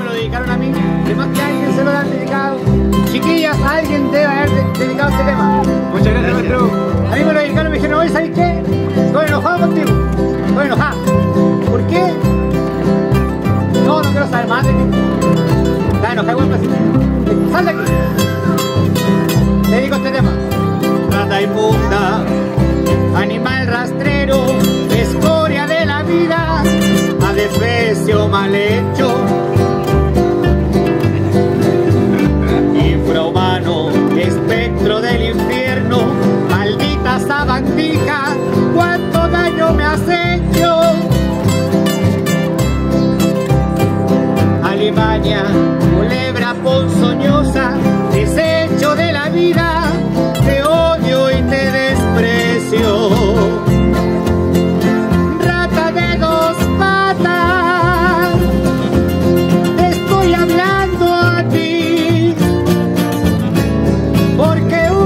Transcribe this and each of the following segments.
me lo dedicaron a mí. Que más que alguien se lo han dedicado. Chiquillas, alguien debe haber de- dedicado este tema. Muchas gracias, maestro. A mí me lo dedicaron y me dijeron, oye, ¿sabes qué? Estoy enojado contigo. Estoy enojado. ¿Por qué? No, no quiero saber más de ti. Estás enojado así. Sal de aquí. Le dedico este tema. Rata inmunda, animal rastrero, escoria de la vida, adefesio mal hecho. Cuánto daño me has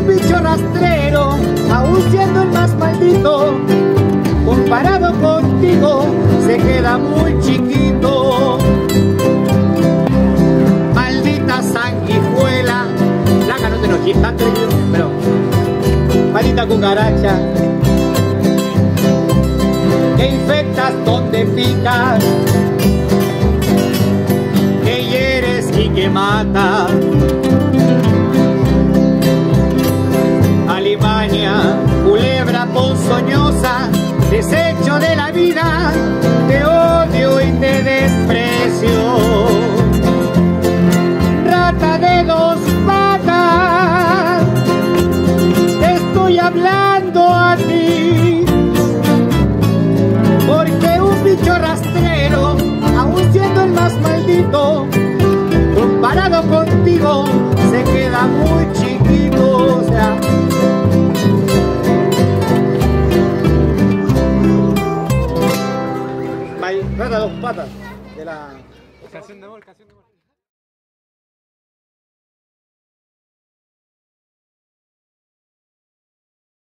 un bicho rastrero, aún siendo el más maldito, comparado contigo, se queda muy chiquito. Maldita sanguijuela, placa no te enojes tanto, pero maldita cucaracha, que infectas donde picas, que hieres y que matas. La patas de la Canción de amor, canción de amor.